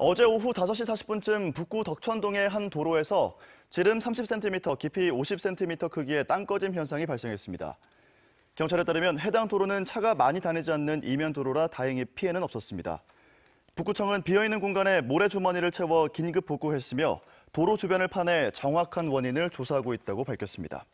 어제 오후 5시 40분쯤 북구 덕천동의 한 도로에서 지름 30cm, 깊이 50cm 크기의 땅 꺼짐 현상이 발생했습니다. 경찰에 따르면 해당 도로는 차가 많이 다니지 않는 이면 도로라 다행히 피해는 없었습니다. 북구청은 비어있는 공간에 모래주머니를 채워 긴급 복구했으며 도로 주변을 파내 정확한 원인을 조사하고 있다고 밝혔습니다.